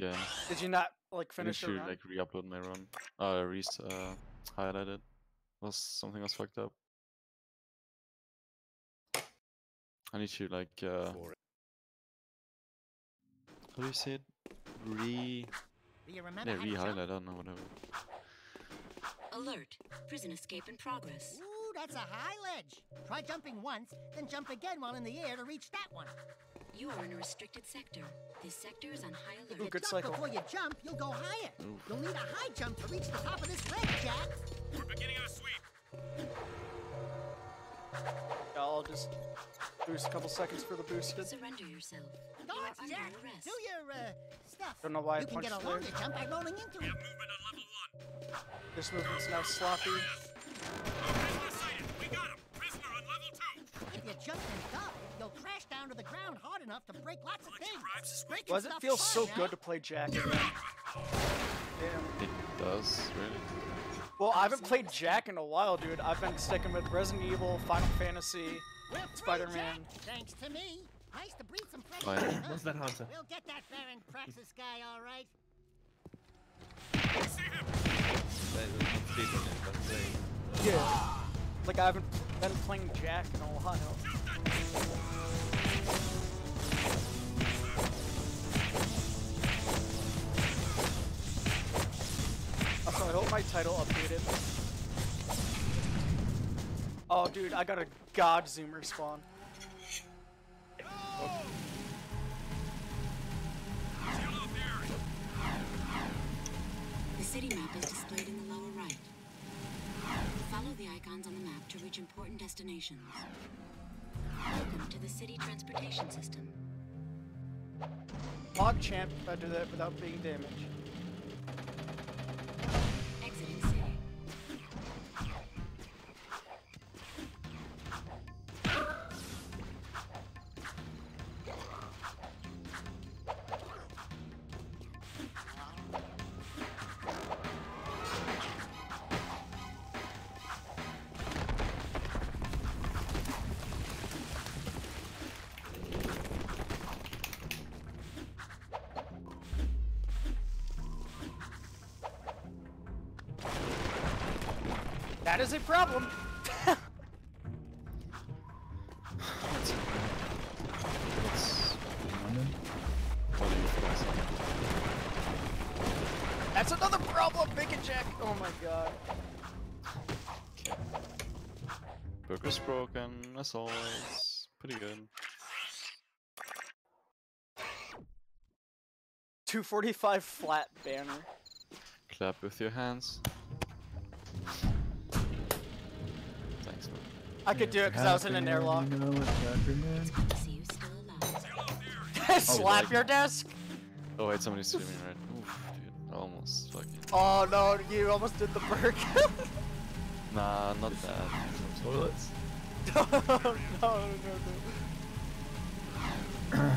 Yeah. Did you not like I need finish to your run? like re-upload my run. Uh, re uh, highlight it. Was something was fucked up. I need to like uh, how do you say it? Re, Do you remember yeah, how to jump? re-highlight. I don't know whatever. Alert. Prison escape in progress. Ooh, that's a high ledge. Try jumping once, then jump again while in the air to reach that one. You are in a restricted sector. This sector is on high Ooh, alert. good Jump cycle. before you jump, you'll go higher. Oof. You'll need a high jump to reach the top of this ledge, Jak. We're beginning our sweep. Yeah, I'll just boost a couple seconds for the boosted. Surrender yourself. You Go are on, Jak. arrest. Do your uh, stuff. Don't know why I you can get a punched there. longer jump by rolling into We it. have movement on level one. This movement's now sloppy. Prisoner sighted. We got him. Prisoner on level two. If you jump and dive, you'll crash down to the ground hard enough to break lots of things. Breaking Why does it feel so right? good to play Jak? Damn. It does really. Well, I haven't played Jak in a while, dude. I've been sticking with Resident Evil, Final Fantasy. Spider-Man. Thanks to me. Nice to breathe some fresh air, huh? What's that hunter? We'll get that Baron Praxis guy, all right. See him. That was not sleeping in, but they- Yeah. Like I haven't been playing Jak in a while. Also, I hope my title updated. Oh, dude, I got a God Zoomer spawn. City map is displayed in the lower right. Follow the icons on the map to reach important destinations. Welcome to the city transportation system. Mod champ, I do that without being damaged. That is a problem. That's what do you? That's another problem, Bacon Jack. Oh my god. Burger's broken as always. Pretty good. 245 flat banner. Clap with your hands. I could do it because I was in an airlock. It's good to see you still alive. Seal off the area. Slap like- your desk. Oh wait, somebody's streaming, right? Oof, dude. Almost fucking. Oh no, you almost did the perk. Nah, not that. Toilets? no, no, no, no.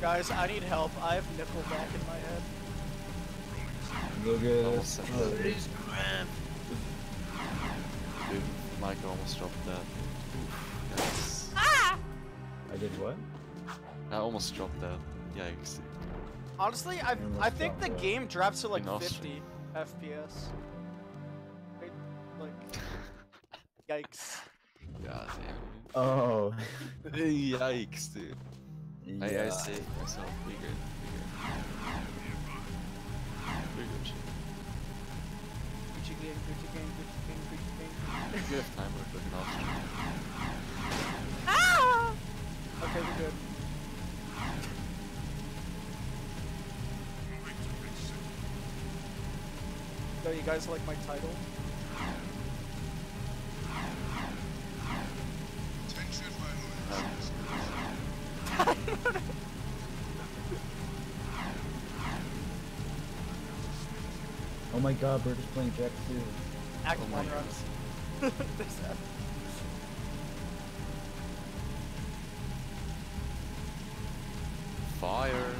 Guys, I need help. I have Nickelback in my head. Go get Almost said that. Mike almost dropped that. Oof, yikes. I did what? I almost dropped that. Yikes. dude. Honestly, I Yeah, I think the that. game drops to like 50 FPS. Right, Like, yikes. God damn. Oh. Yikes, dude. I, I yeah. saved myself. Be good. Be good. Be good. Shit. Gucci gang, Gucci gang, Gucci gang, Gucci gang. If you have time, we're looking off. Ah! Okay, we're good. Moving to reset. So you guys like my title? god, we're just playing Jak 2. Act oh 1 runs. Fire!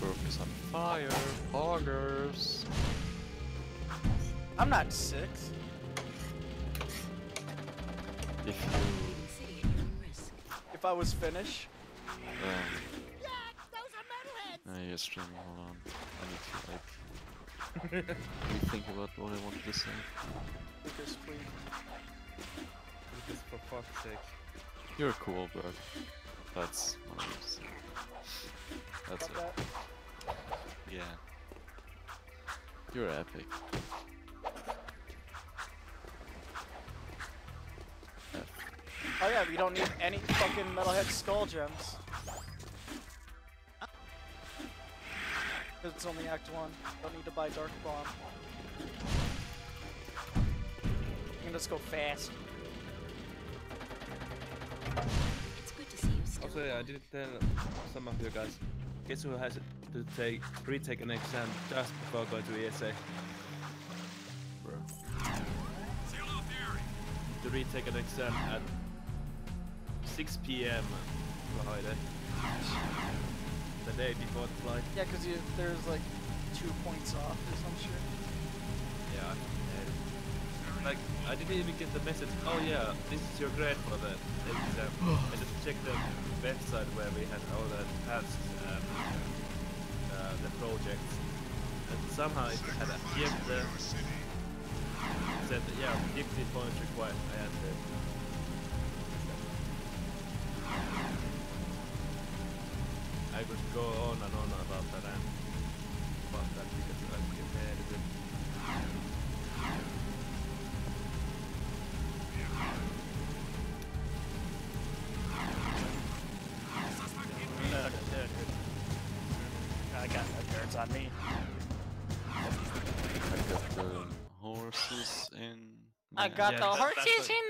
Purpose on fire, augers! I'm not six. If you... If I was Finnish. Streaming. Hold on. I need to like rethink about what I wanted to say. Lucas, please. Lucas, for fuck's sake. You're cool, bro. That's what I. That's Got it. that? Yeah. You're epic. Oh yeah, we don't need any fucking metalhead skull gems. It's only Act 1. Don't need to buy Dark Bomb. You can just go fast. It's good to see you still. Also, yeah, I did tell some of you guys. Guess who has to take retake an exam just before going to ESA? Bro. The area. To retake an exam at 6 p.m. Friday. The day before the flight. Yeah, because there's like two points off or some shit. Yeah. Like, I didn't even get the message, oh yeah, this is your grade for the exam. I just checked the website where we had all the tasks and uh, the projects. And somehow it had a gift there. It said, yeah, 50 points required. I had to. Could go on and on about that and about that because I compared it. I got no birds on me. I got the horses in. I got Yeah, the horses in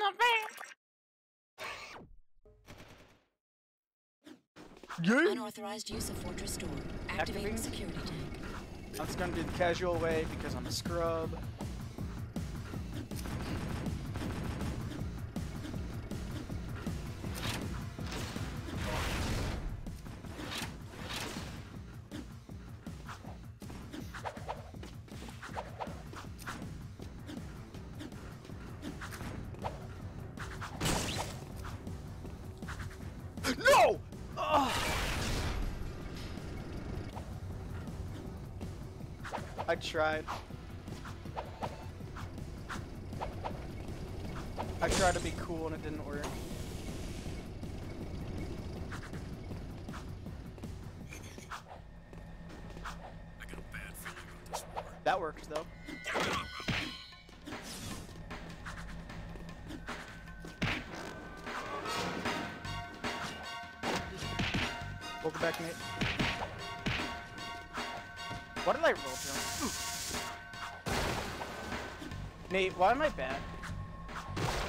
Unauthorized use of Fortress Door. Activating Activating. security tank. I'm just gonna do the casual way because I'm a scrub. Tried. I tried to be cool and it didn't work. I got a bad feeling about this war. That worked though. Welcome back, Nate. What did I roll jump? Nate, why am I bad?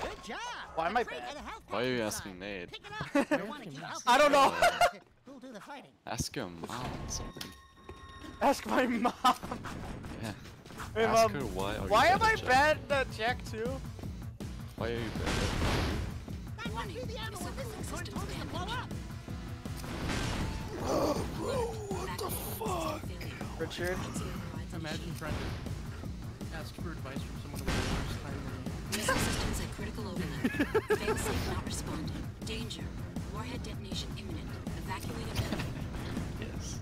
Good job! Why am I bad? had a health Why are you asking. Nate? Pick it up. I want to keep helping I don't know. you. Who'll do the fighting? Ask your mom something. Ask my mom. Yeah. Hey, Ask Mom, her why are Why you am I Jak? bad at Jak too? Why are you bad? That must be the ammo Warning, this thing's going systems to blow damage. up. What the fuck? Richard, Imagine trying to ask for advice from someone who was first time in Missile systems at critical overload. Failsafe not responding. Danger. Warhead detonation imminent. Evacuate immediately. Yes.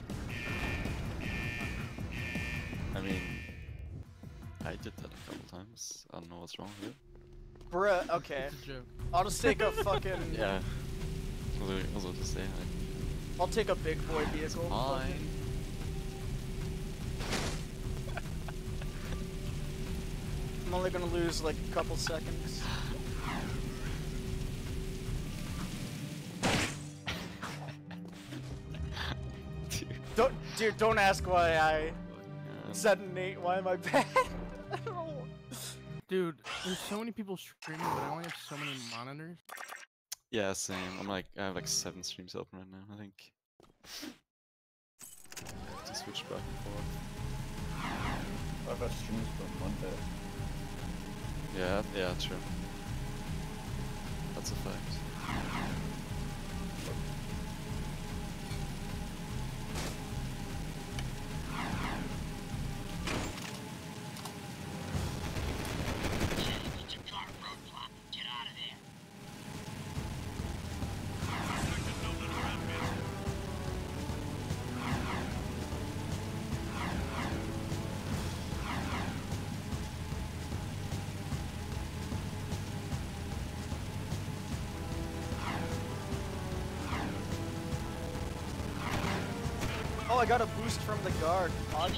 I mean, I did that a couple times. I don't know what's wrong with it. bruh. Okay, It's a joke. I'll just take a fucking. Yeah. I was, I was about to say, like, I'll take a big boy vehicle. fine. I'm only gonna lose like a couple seconds. Dude. Don't, dude, don't ask why I Yeah. said Nate. Why am I bad? I. Dude, there's so many people streaming, but I only have so many monitors. Yeah, same. I'm like, I have like seven streams open right now, I think. I have To switch back and forth. I've got streams for Monday. Yeah, yeah, true. That's a fact. I got a boost from the guard. Oh,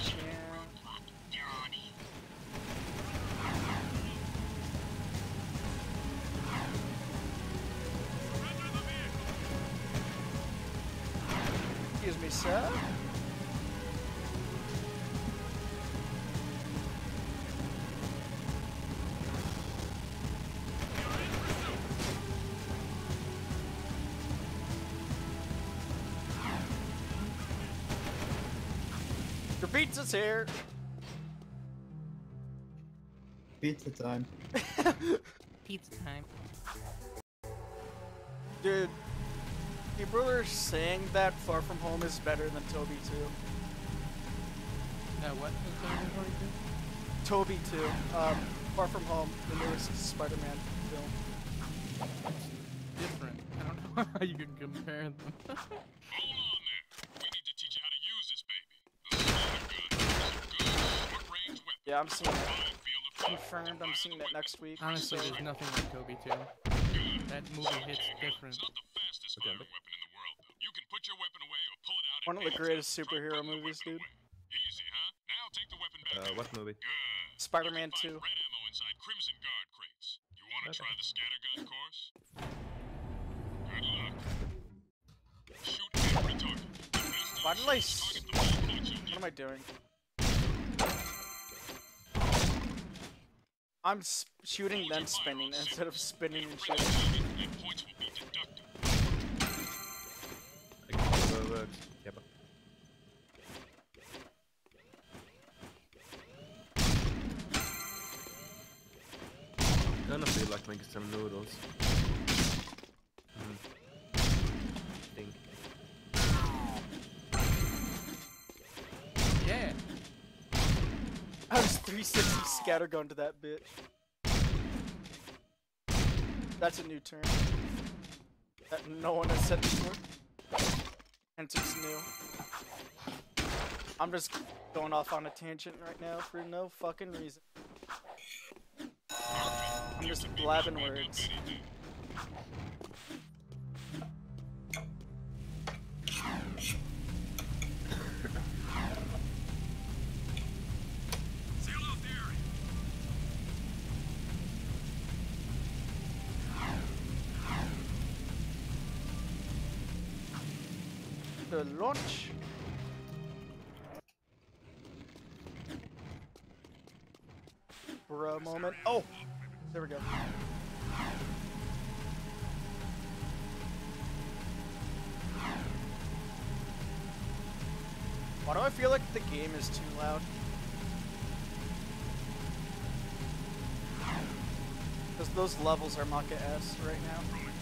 Your pizza's here. Pizza time. Pizza time. Dude, people are saying that Far From Home is better than Tobey 2. Uh, what? is that recording? Tobey 2. Um, Far From Home, the newest Spider-Man film. Different. I don't know how you can compare them. Hold on there. We need to teach you how to use this baby. The smaller gun. Good short-range weapon. Yeah, I'm seeing it. Wide field of fire. Confirmed, I'm seeing it next week. Honestly, so- there's nothing like Tobey 2. That movie hits different. It's not the fastest Okay, firing but- weapon in the world, though. You can put your weapon away or pull it out at One of the greatest superhero movies, dude. Easy, huh? Now take the weapon back. Uh, what movie? Spider-Man 2. find Red ammo inside Crimson Guard crates. You want to Okay. try the scattergun course? Good luck. Shoot every target. Why did I shots s- target the ball points you'll What am. I doing? I'm shooting then spinning instead of spinning and shooting. but Gonna feel like making some noodles. 360 scattergun to that bitch. That's a new term. That no one has said before. Hence it's new. I'm just going off on a tangent right now for no fucking reason. I'm just blabbing words. Launch. For a moment. Oh! There we go. Why do I feel like the game is too loud? Because those levels are Maka S right now.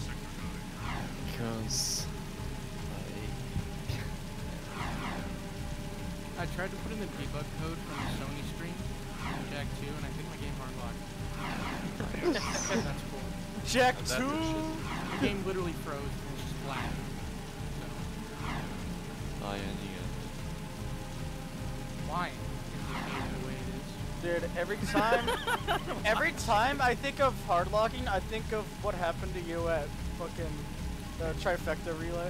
Tried to put in the debug code from the Sony stream, Jak 2, and I think my game hard locked. That's cool. Jak that 2! The game literally froze and was just black. So, I and why? Is the game the way it is? Dude, every time, every time I think of hard locking, I think of what happened to you at fucking the trifecta relay.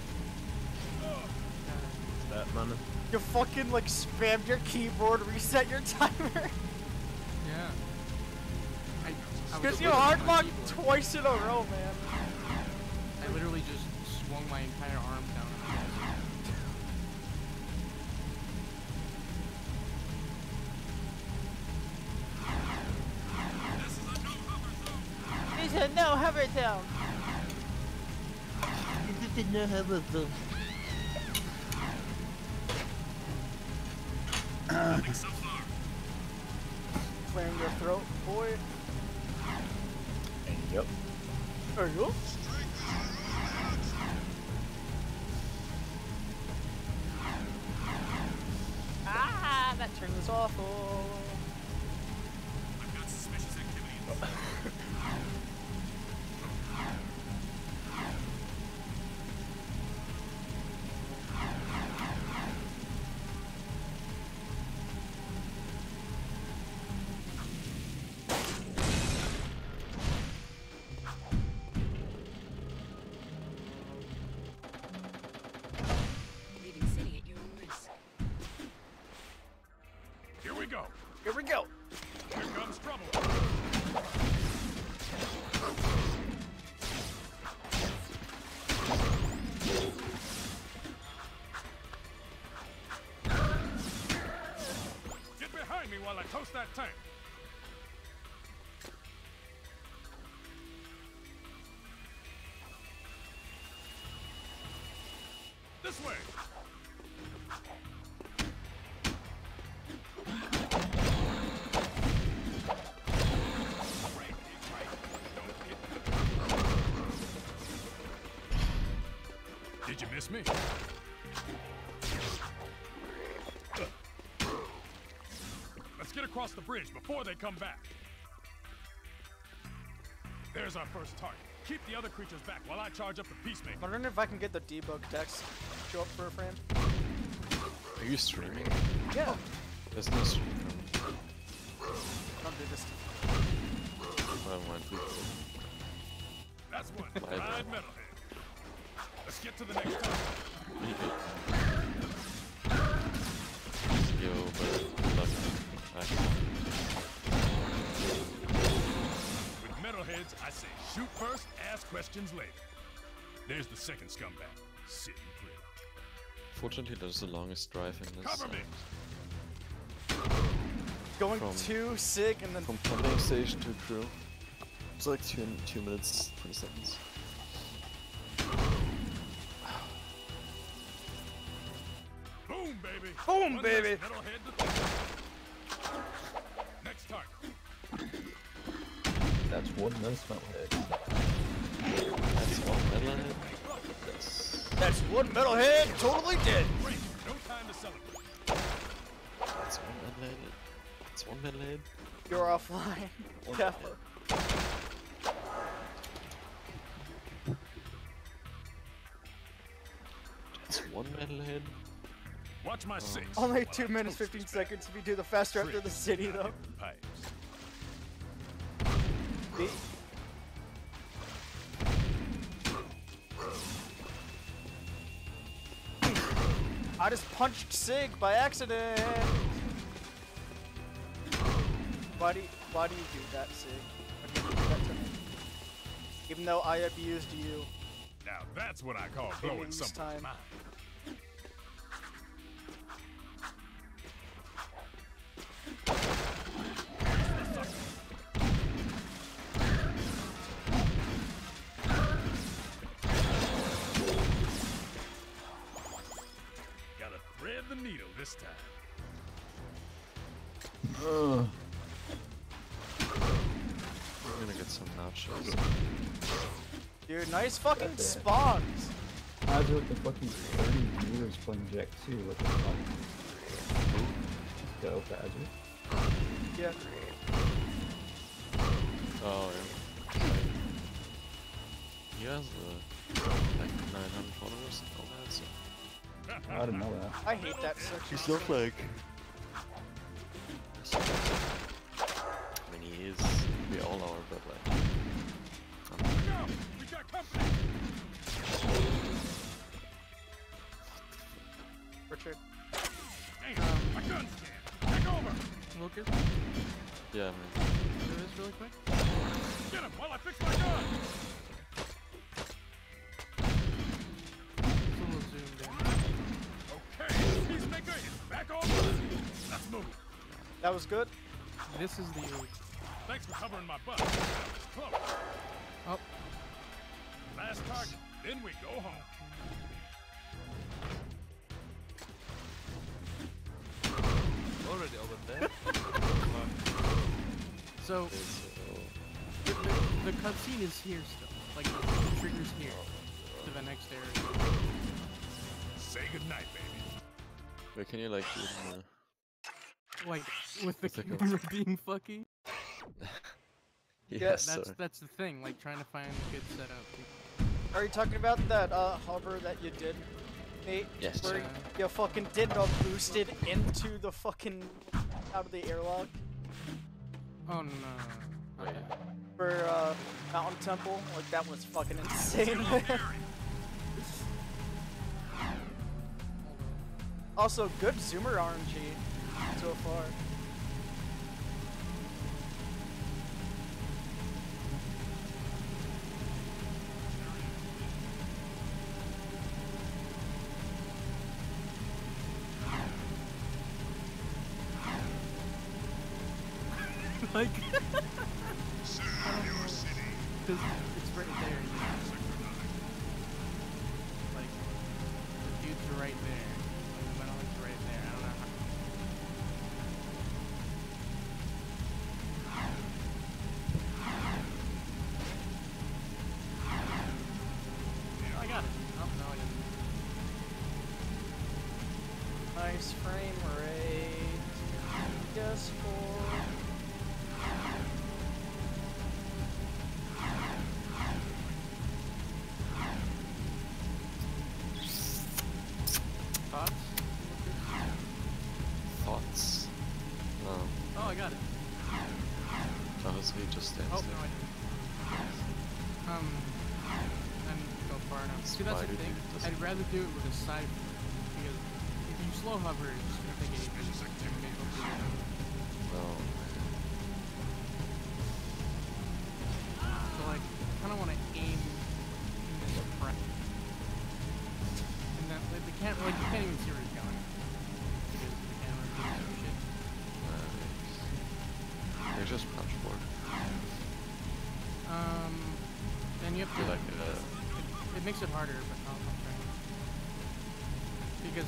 You fucking like spammed your keyboard, reset your timer. Yeah. I, I Because you hard on locked twice in a row, man. I literally just swung my entire arm down on the desk. He said no, hover down. So far. Clearing your throat, boy. Yep. There you go. Ah, that turn was awful. That tank. This way. Did you miss me? Across the bridge before they come back. There's our first target. Keep the other creatures back while I charge up the peacemaker. I wondering if I can get the debug text show up for a frame. Are you streaming? Yeah. There's no stream. Don't do this. Never mind. we- That's one. Bye. Ride metalhead. Let's get to the next target. we did. Yo, but luck. With metalheads, I say shoot first, ask questions later. There's the second scumbag, sitting pretty. fortunately, there's the longest drive in this. Cover me. uh, Going From- too sick and then from pumping station to crew. It's like two, two minutes, 20 seconds. Boom, baby. Boom, One baby. That's one less metalhead. That's one metalhead. That's, that's one metalhead totally dead. No time to celebrate. that's one metalhead. That's one metalhead. You're offline. One Yeah. metalhead. That's one metalhead. Watch my six. Only two minutes, 15 seconds if you do the fast route through the city though. Beat. I just punched Sig by accident. Why do you, why do you do that, Sig? Why do you do that to me? Even though I abused you. Now that's what I call blowing someone's time. mind. This time. Ugh. I'm gonna get some nachos. Dude, nice fucking spawns. I was with the fucking 30 viewers playing Jak 2. What the fuck? Go, Badger. Yeah. Oh, yeah. He has uh, like 900 followers and all that, so. I didn't know that. I hate that section. He's not like. I mean, he is. We all are, but like. Go! We got company! Richard. Damn, my gun's jammed. Take over! Lucas, Yeah, man. do this really quick. Get him while I fix my gun! That was good. This is the age. Thanks for covering my butt. That was close. Oh, Last target, then we go home. Already over there? so Okay, so. the, the cutscene is here still. Like the trigger's here to the next area. Say goodnight, baby. Wait, can you like do it in the. Like with the With the camera being fucky. Yes, That's sir. that's the thing. Like trying to find a good setup. Are you talking about that uh, hover that you did, Nate? Yes. Where Uh, you fucking did not boosted into the fucking out of the airlock Oh no. no, no. Okay. for uh, Mountain Temple. Like that was fucking insane. also, good zoomer RNG so far. I'd rather do it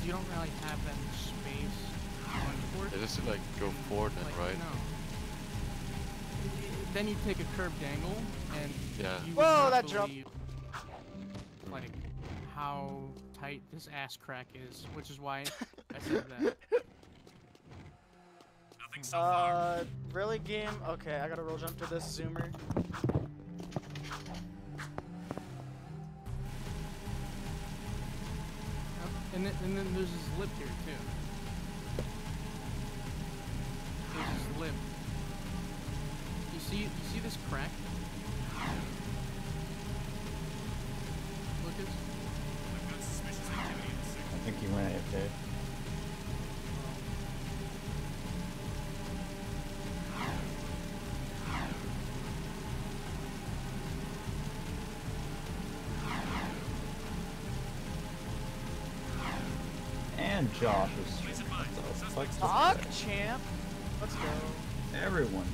you don't really have that much space going forward. It is to like go forward then, Like, right? No. Then you take a curved angle, and Yeah. you would Whoa, not that jump. like how tight this ass crack is, which is why I said that. Nothing so far. Uh, really, game? Okay, I gotta roll jump to this zoomer. And then, and then there's this lip here too. There's this lip. You see, you see this crack? Josh is Please streaming. advise, What fuck? champ. Let's go. Everyone's.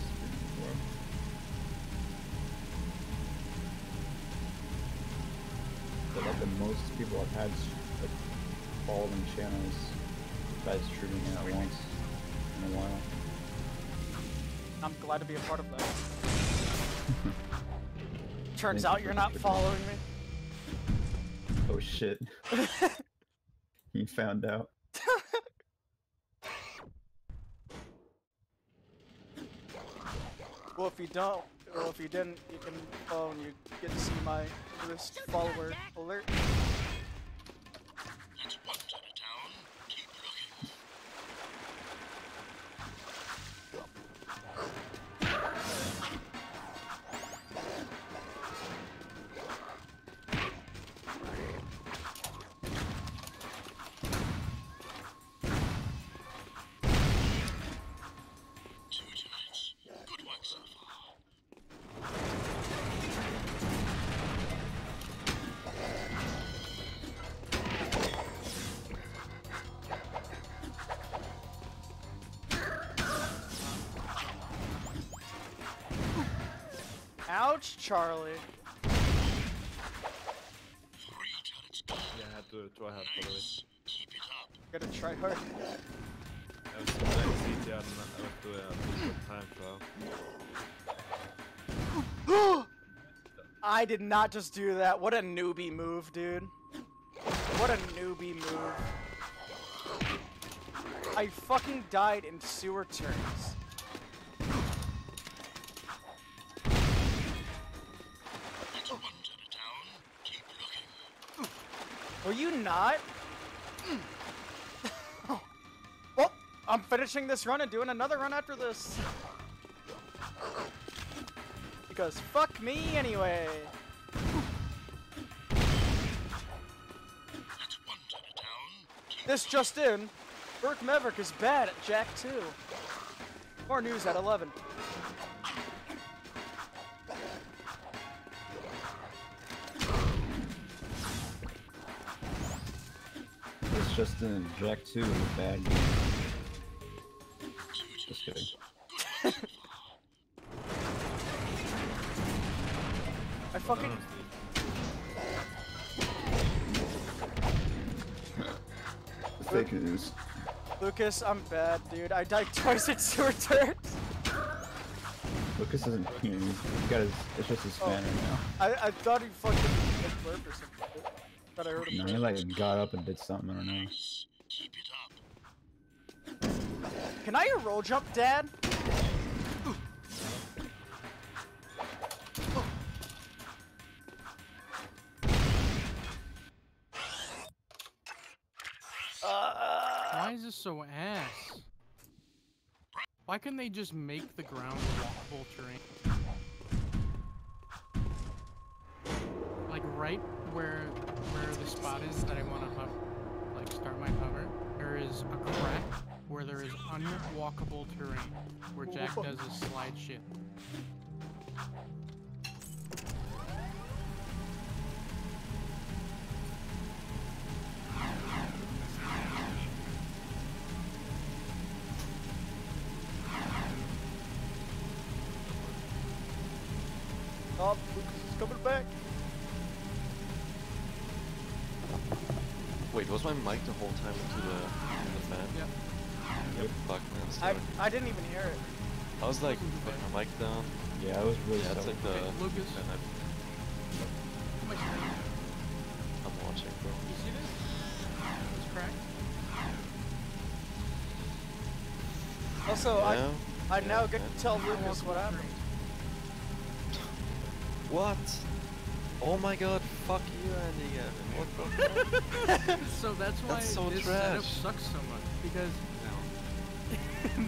But like the most people I've had like following channels by streaming it at once in a while. I'm glad to be a part of that. Turns out you're not following me. Oh shit. he found out. Well, if you don't, well, if you didn't, you can follow and you get to see my newest follower alert. Ouch, Charlie. Yeah, I had to try hard for it. Gotta try hard. I was playing CTR and I went to a time trial. I did not just do that. What a newbie move, dude. What a newbie move. I fucking died in sewer turns. Were you not? well, I'm finishing this run and doing another run after this. Because fuck me anyway. This just in, Burke Maverick is bad at Jak 2. More news at 11. just Jak 2 in the bad game. Just kidding. I fucking... Fake news. Lucas, I'm bad, dude. I died twice at sewer turrets. Lucas isn't human. He's got his. It's just his oh. banner now. I I thought he fucking had burp or something. Thought I heard him. No, he like got up and did something. I don't know. Keep it up. Can I roll jump, Dad? Why is this so ass? Why couldn't they just make the ground walkable terrain? Like right where where the spot is that I want to hover, like start my hover, there is a crack where there is unwalkable terrain where Jak does his slide shit. I didn't even hear it. I was like, put my mic down. Yeah, I was really. Yeah, it's stoked. like the. Okay, Lucas. And I, How much terrain? I'm watching, bro. You see this? This crack? Also, Yeah? I I Yeah, now get okay. to tell Lucas what happened. What? Oh my god, fuck you, Andy Gavin. What the fuck? So that's why That's so this setup sucks so much because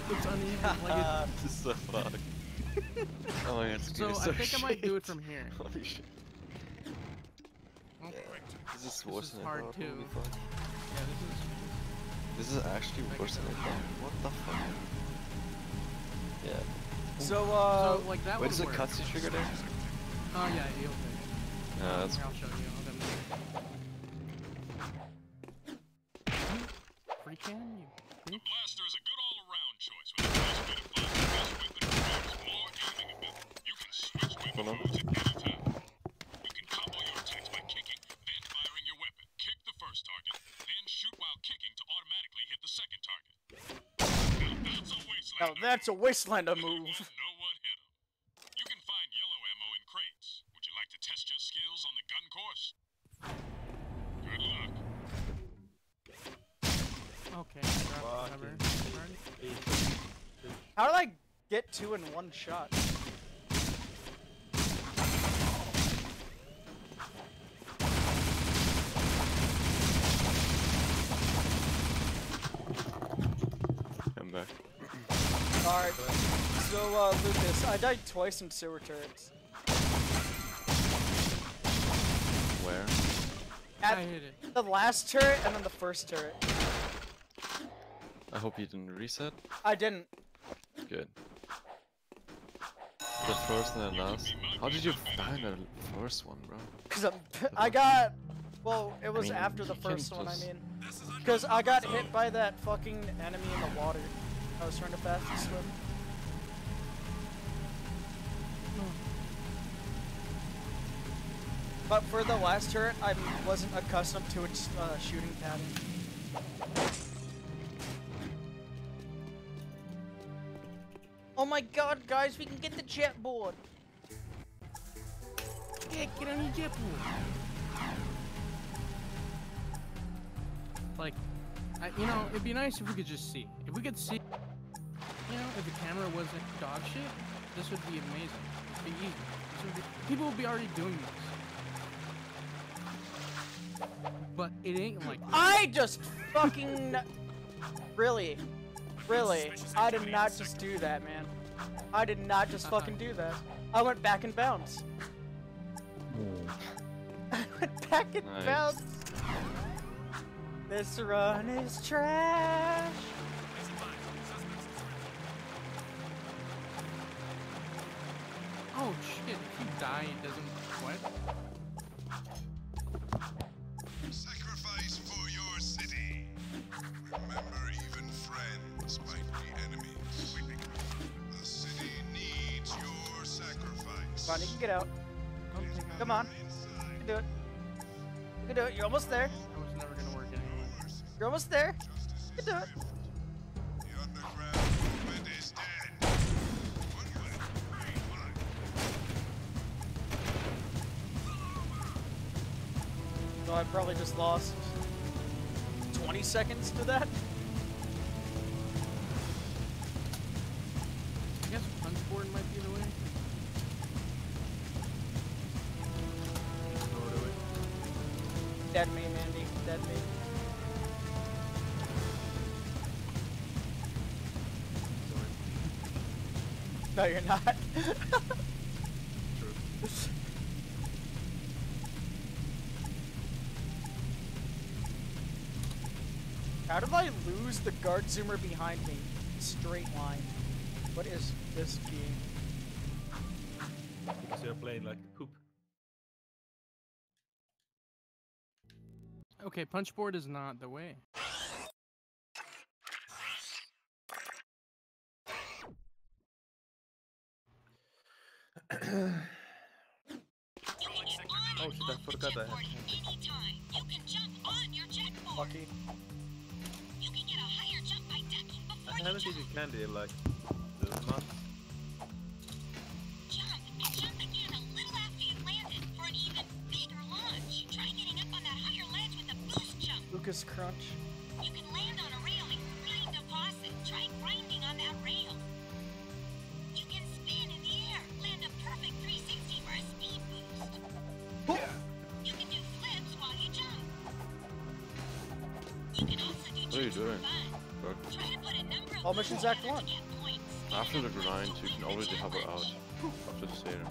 it's uneven. Like it, this is so fuck. oh my god, it's so gonna I so think I might do it from here. Holy shit. Oh, This is This worse is than I thought. too. Yeah, this is. This is actually Make worse than I thought. What the fuck? Yeah. So uh, so like that Wait, would is a work. cutscene trigger there? Oh yeah, you'll do it. Yeah, that's Here, I'll show you. Second target. Now that's a wasteland. now that's a Wastelander move. Know what hit 'em. You can find yellow ammo in crates. Would you like to test your skills on the gun course? Good luck. Okay, drop whatever. How did I get two in one shot? I'm back. Alright. So uh, Lucas, I died twice in sewer turrets. Where? At I hit it. the last turret and then the first turret. I hope you didn't reset. I didn't. Good. The first and the last. How did you find the first one, bro? Cause I'm, I got, well, it was mean, after the first one. I mean, cause I got hit by that fucking enemy in the water. I was trying to fast swim. But for the last turret, I wasn't accustomed to its uh, shooting pattern. Oh my god, guys, we can get the jet board! Yeah, get on your jet board. Like, I, you know, it'd be nice if we could just see. If we could see, you know, if the camera wasn't dog shit, this would be amazing. It'd be easy. This would be, people would be already doing this. But it ain't like that. I just fucking really, really, I did not just do that, man. I did not just uh-huh. fucking do that. I went back in bounds. Hmm. I went back in Nice. bounds. This run is trash. Shit, if you die, it doesn't what? Sacrifice for your city. Remember, even friends might be enemies. The city needs your sacrifice. Come on, you can get out. Come on. You can do it. You can do it. You're almost there. That was never gonna work anyway. You're almost there. Probably just lost 20 seconds to that. I guess punchboard might be the way. Dead me, Mandy. Dead me. No, you're not. I lose the guard zoomer behind me? Straight line. What is this game? Because you're playing like poop. Okay, punchboard is not the way. Candy in like two months. Jump and jump again a little after you've landed for an even bigger launch. Try getting up on that higher ledge with a boost jump. Lucas Crunch. You can land on a railing right deposit. Try grinding on that rail. You can spin in the air, land a perfect 360 for a speed boost. You can do flips while you jump. You can also do What are you for doing? All missions Act one. to get points. After the grind, you can already hover out. After the stadium.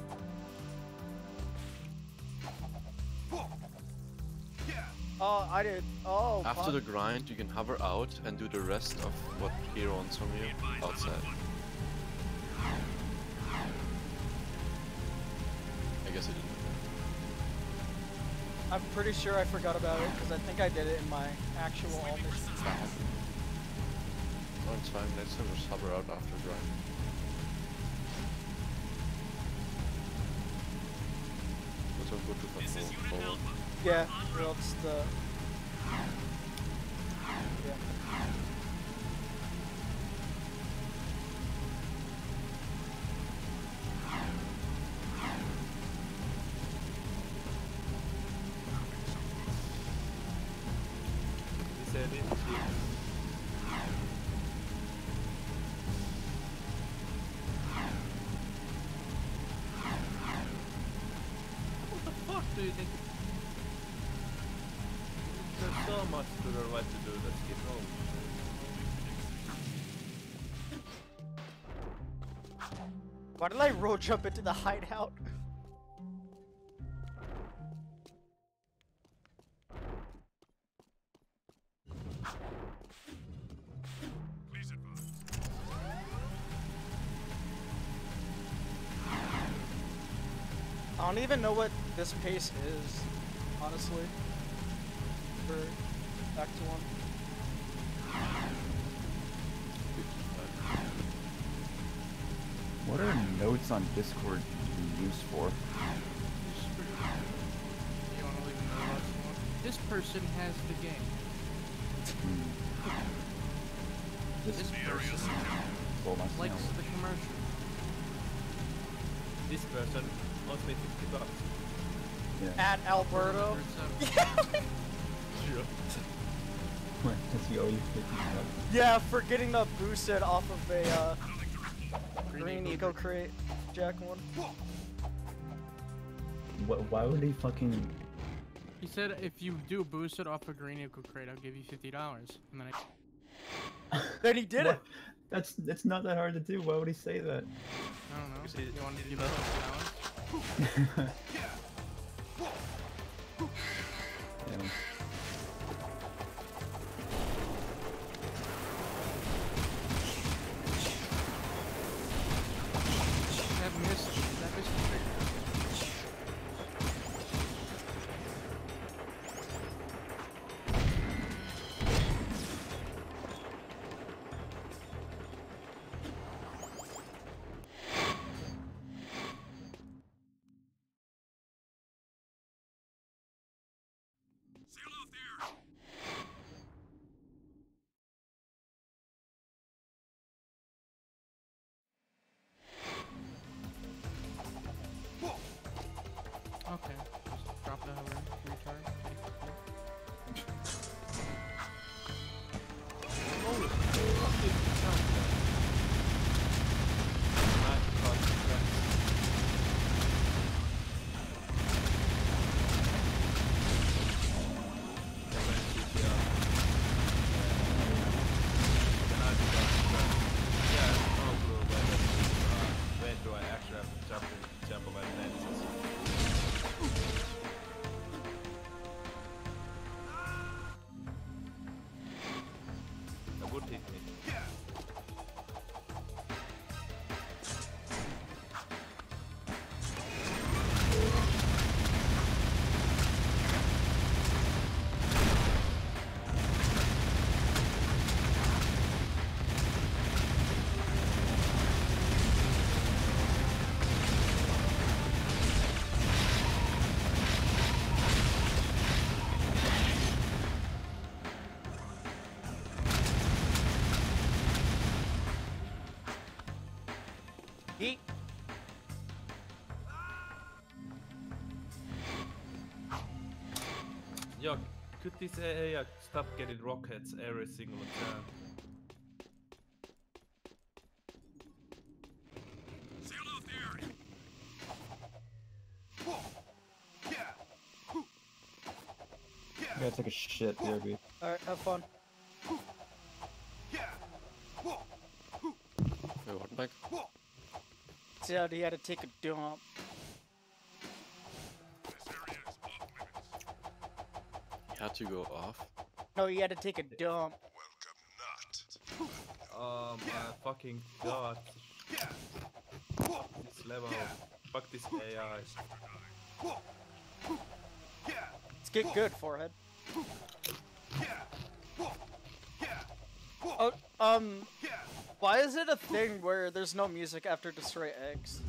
Oh, I did. Oh, After fuck. the grind, you can hover out and do the rest of what hero wants from you outside. I guess I didn't. I'm pretty sure I forgot about it because I think I did it in my actual all missions. It's fine. Next time just hover out after grind. Also good to control forward. Yeah, or else the. Did I roll jump into the hideout? I don't even know what this pace is, honestly. What are notes on Discord used for? You wanna leave a note on someone? This person has the game. Hmm. This This person likes snail. the commercial. This person owes me 50 bucks. Yeah. At Alberto. Sure. Does he owe you 50 bucks? Yeah, for getting the boosted off of a uh, green eco crate, Jak one. What, why would he fucking... He said if you do boost it off a green eco crate, I'll give you fifty dollars. And then I, Then he did What? it. That's that's not that hard to do. Why would he say that? I don't know. He- You want to he give knows. fifty dollars? actually this AI stop getting rockets every single time? Seal off the area. I gotta take a shit, BRB. Alright, have fun. Wait, what, Mike? Said he had to take a dump. You to go off. No, you had to take a dump. Welcome not. Oh my fucking god. This level. Fuck this AI. Let's get good, forehead. Oh, um, why is it a thing where there's no music after destroy eggs?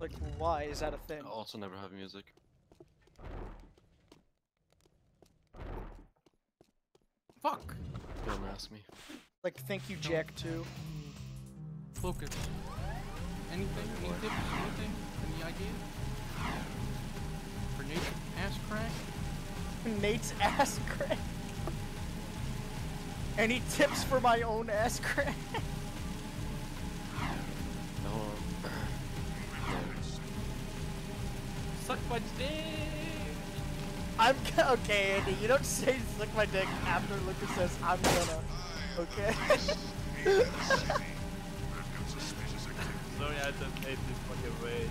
Like, why is that a thing? I also never have music. Fuck! Don't ask me. Like, thank you, Jak, too. Focus. Anything? Any tips? Anything? Any idea? Grenade ass crack? Nate's ass crack. Any tips for my own ass crack? okay, Andy. You don't say suck my dick after Lucas says I'm gonna. Okay. Random suspicious activity. Sorry, I just hate this fucking way.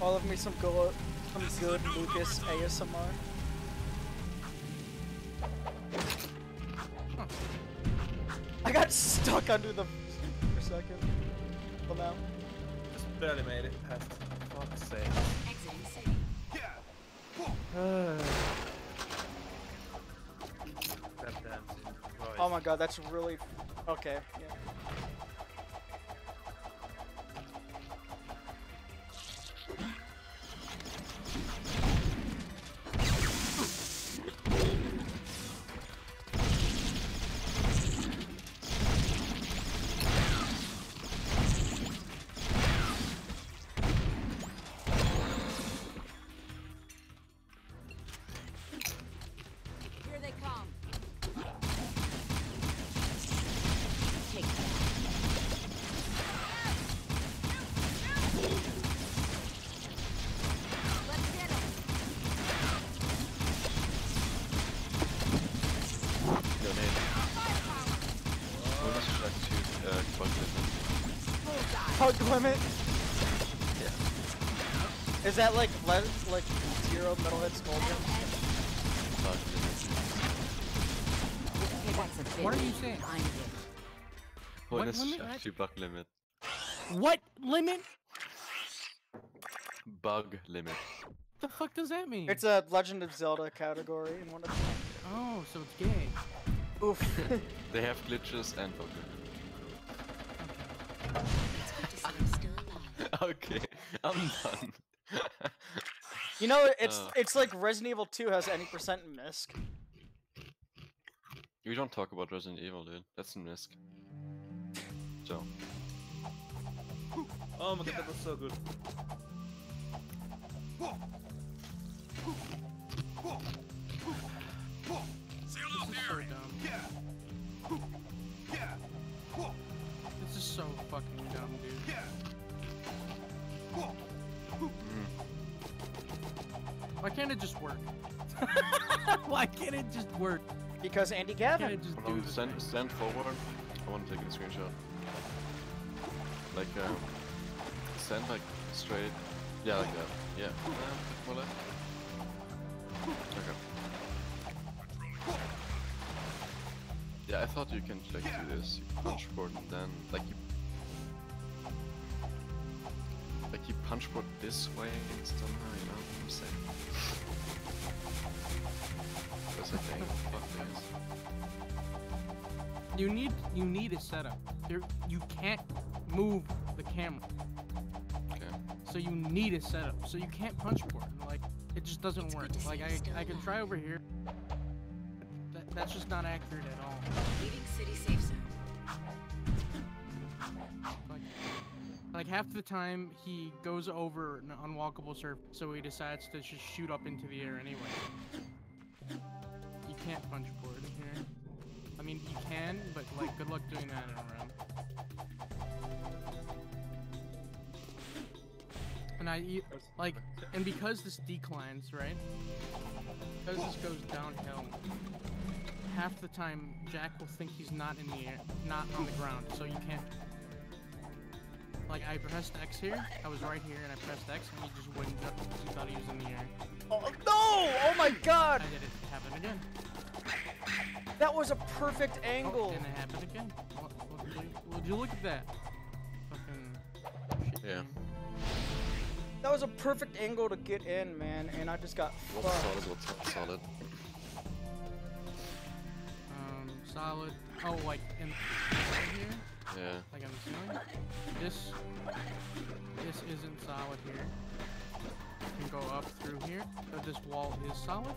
All of me some good, some good Lucas ASMR. Stuck under the for a second. Now. Just barely made it past. Fuck's sake. Exiting city. God. Oh my god, that's really okay. Yeah. That like le- like zero metalhead skull jump? Bug limit. Okay, that's a bit What are you saying? behind it. What limit? bug limit. What limit? Bug limit. the fuck does that mean? It's a Legend of Zelda category in one of them. Oh, so it's gay. Oof. They have glitches and okay. It's good to see I'm still alive. okay, I'm done. You know, it's Uh. it's like Resident Evil 2 has any percent in misc. we don't talk about Resident Evil, dude. That's a risk. So, Oh my god, that was so good. Sail This off is the so dumb. Yeah. This is so fucking dumb, dude. Why can't it just work? Why can't it just work? Because Andy Gavin. it just do hold on, the stand, forward. I want to take a screenshot. Like, um, stand like straight. Yeah, like that. Yeah. Uh, more. Okay. Yeah, I thought you can like do this. You punch board and then like you like you punch board this way somehow, you know what I'm saying? That's the thing. Fuck this. You need you need a setup. There you can't move the camera, Okay. so you need a setup. So you can't punch board. Like it just doesn't It's work. Like I I can try over here. That, that's just not accurate at all. Leaving city safe zone. Like, like half the time he goes over an unwalkable surface, so he decides to just shoot up into the air anyway. Can't punch board here. I mean, you can, but like, good luck doing that in a room. And I e- like, and because this declines, right? Because this goes downhill, half the time Jak will think he's not in the air, not on the ground, so you can't. Like I pressed X here, I was right here, and I pressed X, and he just wouldn't jump because he thought he was in the air. Oh no! Oh my god! I did it happen again. That was a perfect Oh, angle. and it happened again. What, what, would you- would you look at that? Fucking shit. Yeah. That was a perfect angle to get in, man, and I just got What's fucked. solid? What's solid? Um, solid. Oh, like in right here, Yeah. like on the ceiling. This, this isn't solid here. You can go up through here, but this wall is solid.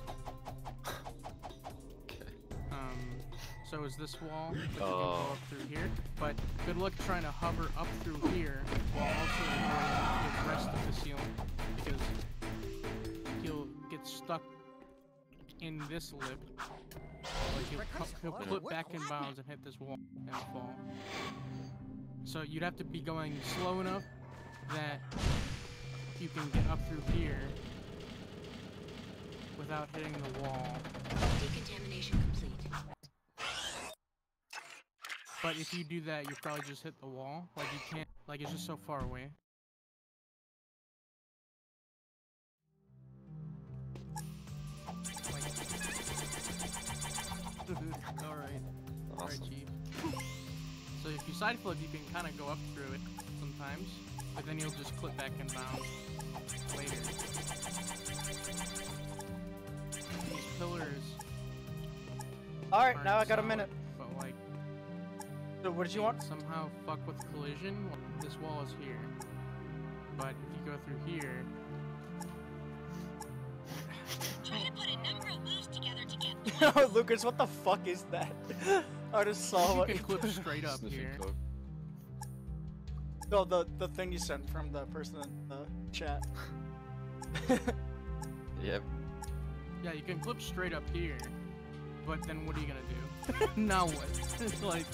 Okay. Um, so is this wall, but you can go Oh. up through here. But good luck trying to hover up through here while also avoiding the rest of the ceiling, because he'll get stuck in this lip. Like he'll, he'll We're flip back in bounds and hit this wall and fall. So you'd have to be going slow enough that you can get up through here without hitting the wall. Decontamination complete. But if you do that, you probably just hit the wall. Like you can't. Like it's just so far away. Like... All right. All right, Awesome. chief. So if you side flip, you can kind of go up through it sometimes, but then you'll just flip back and bounce later. These pillars. Alright, now I got a minute. But like. So what did you want? Somehow fuck with collision. This wall is here, but if you go through here, Try to put a number of moves together to get Oh, Lucas, what the fuck is that? I just saw you what can clip straight up Sniffing here. coke. No, the the thing you sent from the person in the chat. Yep. Yeah, you can clip straight up here, but then what are you gonna do? now what? It's like,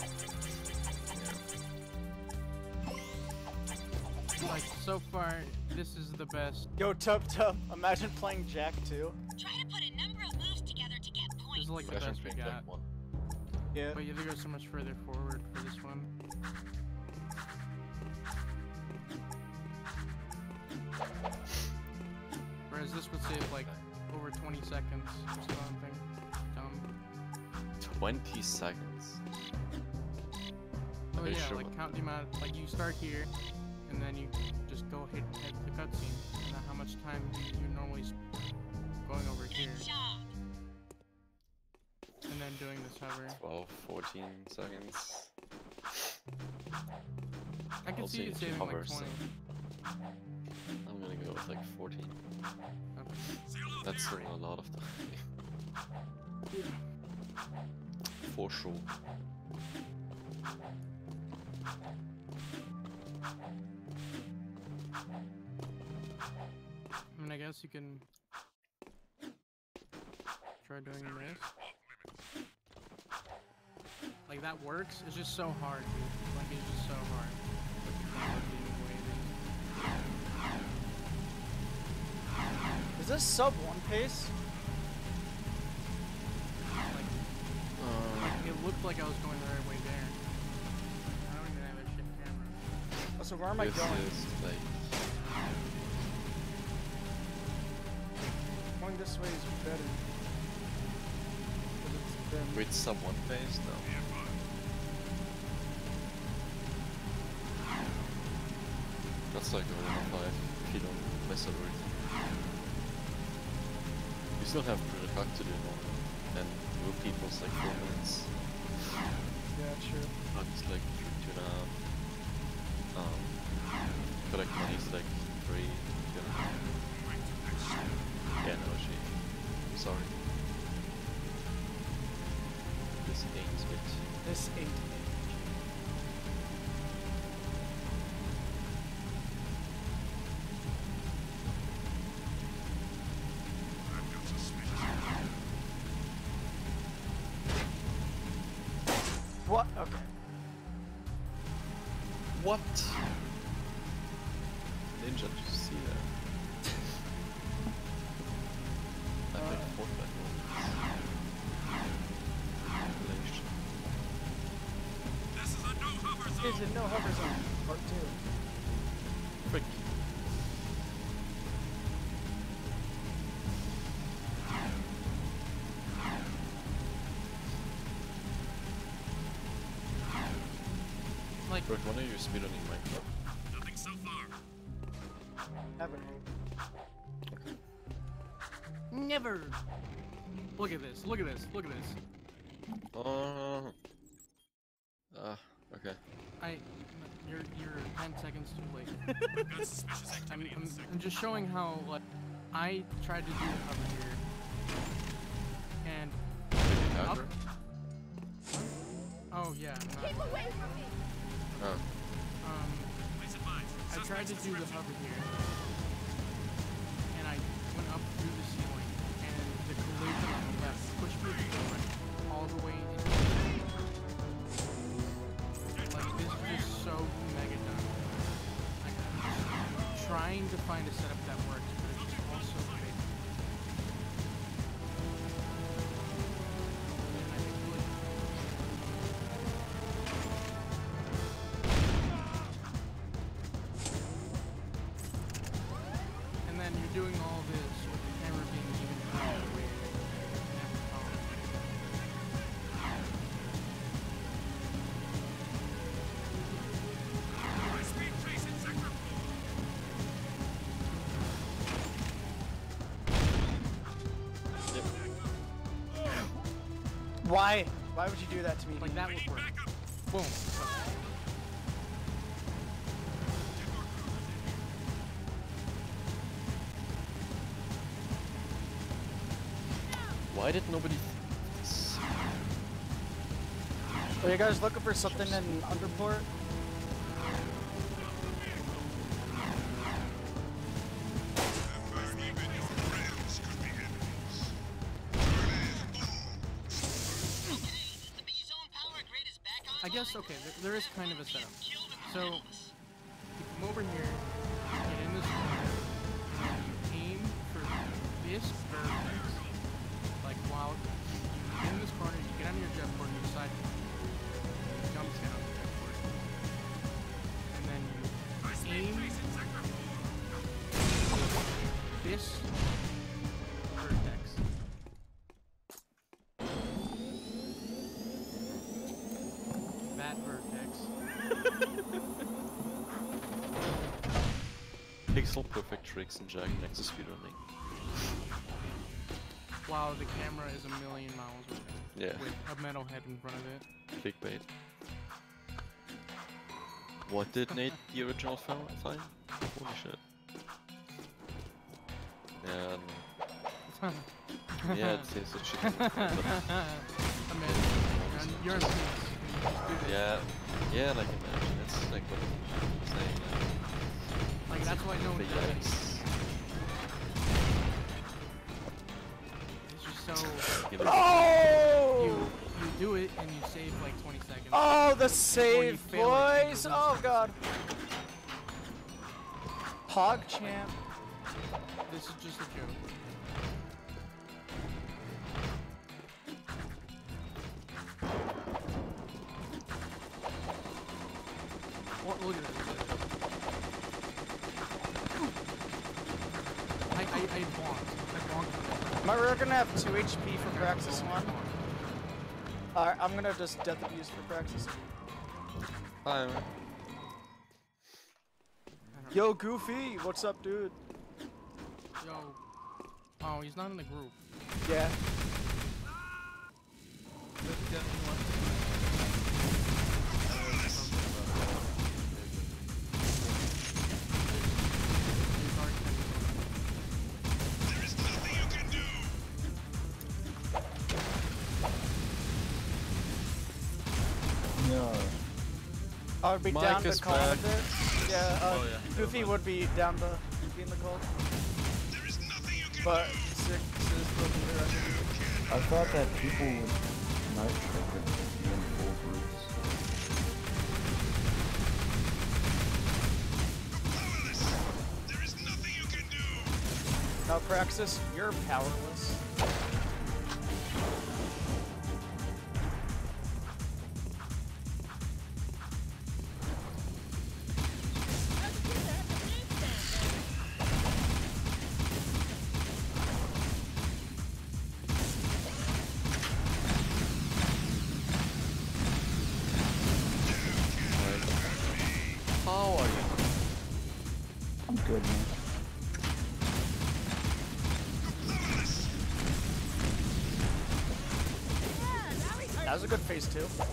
like so far, this is the best. Yo, Tub Tub, imagine playing Jak 2. Try to put a number of moves together to get This points. is like the best we got. Yeah. But you have to go so much further forward for this one. Whereas this would save like over 20 seconds or something. Dumb. 20 seconds. Oh yeah, sure like what- count the amount. Like you start here, and then you just go ahead and take the cutscene. I don't know how much time you normally going over here. And then doing this hover. 12, 14 seconds. I can I'll see you saving hover, like 20. So I'm gonna go with like 14. Okay. That's still a lot of time. yeah. For sure. I mean, I guess you can try doing this. Like that works. It's just so hard, dude. Like it's just so hard. Like, being wavy. Is this sub one pace? Like, Uh, it looked like I was going the right way there. I don't even have a shit camera. Oh, so where am I going? is like this way is better. With someone phase? though. That's like around 5 if you don't mess up with You still have pretty hard to do normal. And move people's like 4 minutes. Yeah, true. Not just like 2 and. Um, collect money's like 3. What? Okay. What? When are you speedrunning Minecraft? Nothing so far. Ever. never. Look at this. Look at this. Look at this. Oh. Ah, okay. I. You're you're 10 seconds too late. I'm, I'm. I'm just showing how like I tried to do the hover here, and up. Oh yeah. Keep away from me! Um, I tried to do the hover here, and I went up through the ceiling, and the collision left pushed me forward all the way into the Like this is so mega dumb. Like I'm trying to find a setup that works, Why? Why would you do that to me? Like that would work. Boom. Why did nobody s- Are you guys looking for something in Underport? Kind of a setup. So you come over here, get in this corner, aim for this vertex. Like while you get in this corner, you get on your jetboard, you decide to jump down the jetboard, and then you aim this vertex. That vertex. Pixel perfect tricks in Jak next to speedrunning? While the camera is a million miles away. Yeah. with a metal head in front of it. Clickbait. What did Nate the original film find? Holy shit. Yeah, and yeah, it tastes of chicken. but- Imagine, you're, you're in peace. You just do this. yeah, yeah, like imagine it's like what I'm saying. Like that's why no one does it. yikes. It's so You know, you Oh! you do it and you save like 20 seconds. Oh, the you save, fail it, boys! lose Oh god. seconds. Pog champ. This is just a joke. Gonna have 2 HP for Praxis 1? Alright, I'm gonna just death abuse for Praxis. Hi, Yo, Goofy! What's up, dude? Yo. Oh, he's not in the group. Yeah. Would be Mike down to is call back. Yeah, uh, Oh, yeah. Goofy would be down to be in the call. There is nothing you can But. Six is broken here, I thought that people with knife check could be in full groups. Powerless. There is nothing you can do. Now, Praxis, you're powerless. Was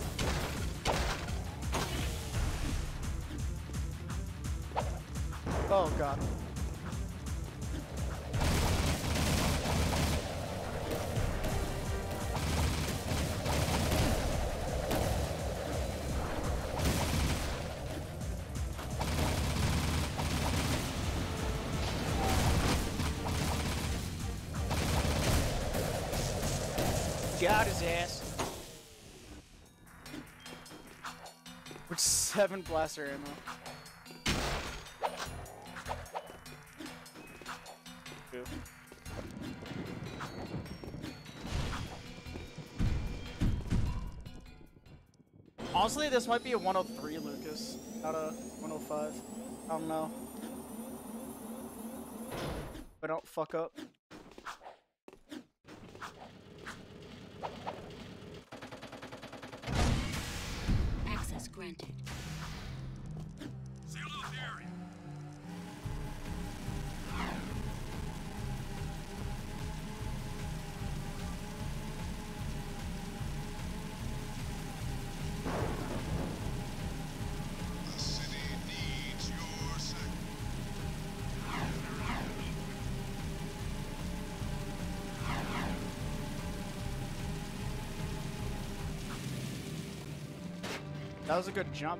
seven blaster ammo. Honestly, this might be a 103, Lucas, not a 105. I don't know. But don't fuck up. That was a good jump.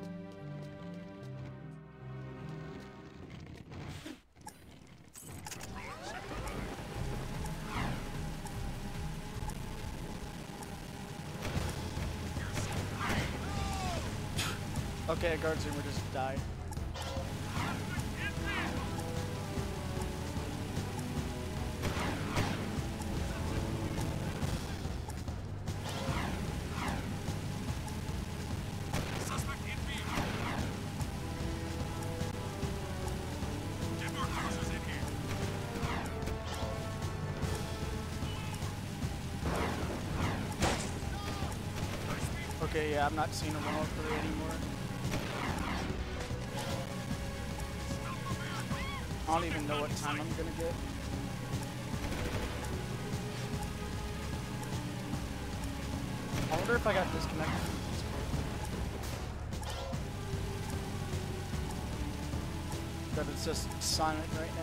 Okay, guard zoomer just died. I'm not seeing a 103 anymore. I don't even know what time I'm gonna get. I wonder if I got disconnected. That it's just silent right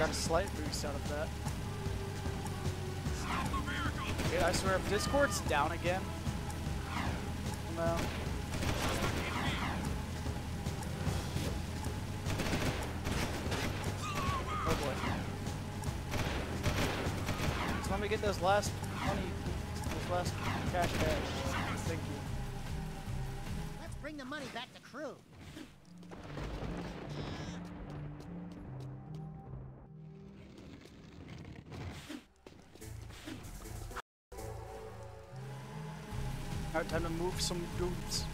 got a slight boost out of that. Dude, I swear, if Discord's down again, no. Oh boy. Just let me get those last money, those last cash bags. Thank you. Let's bring the money back to Krew. Time to move some dudes.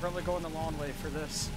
Probably going the long way for this.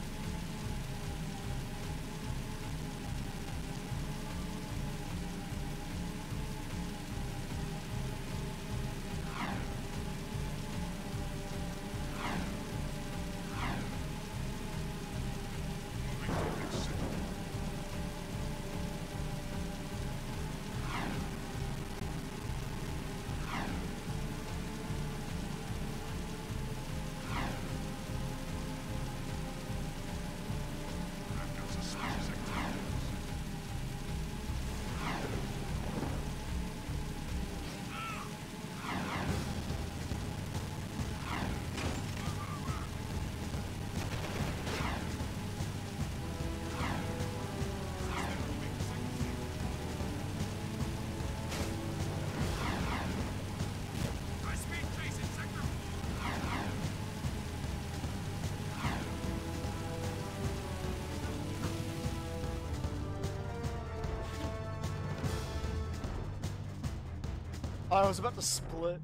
Oh, I was about to split.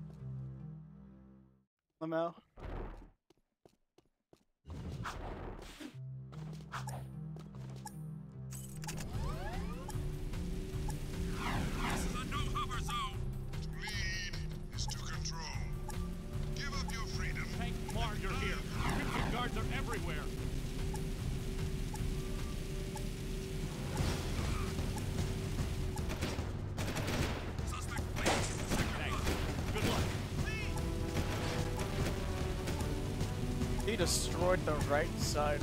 Lamau. Destroyed the right side.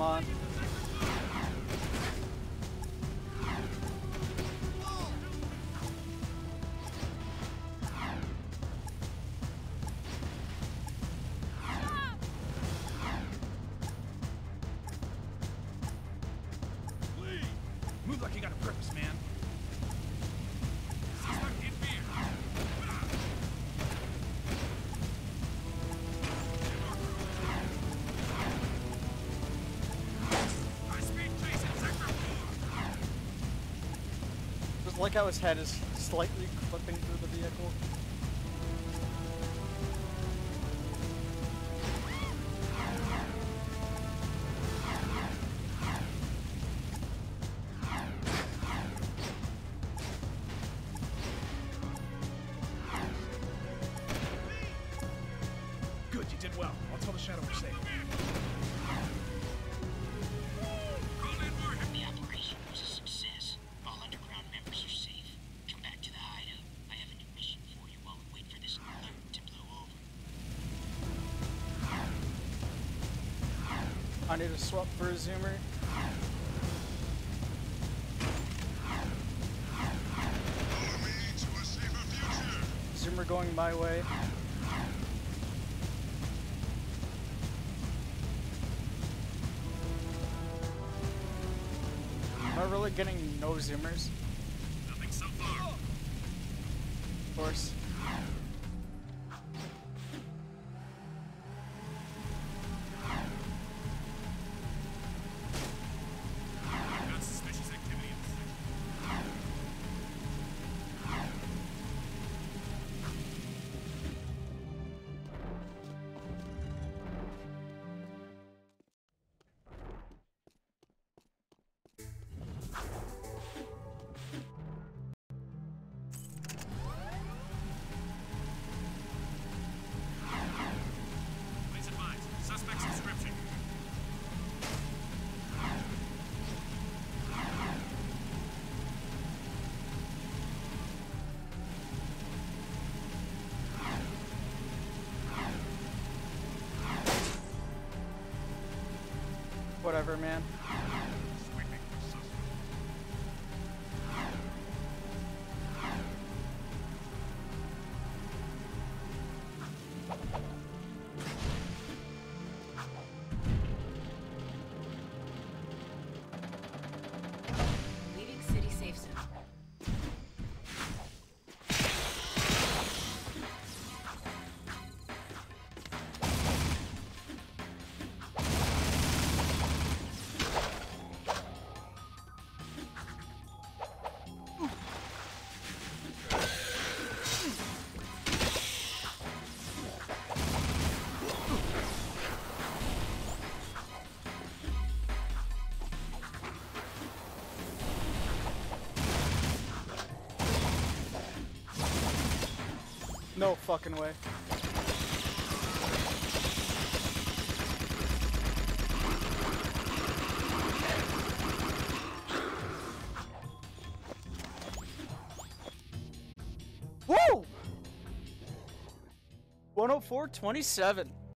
on. like how his head is swap for a zoomer. Zoomer going my way. Am I really getting no zoomers? whatever, man. No fucking way. Woo! 104.27.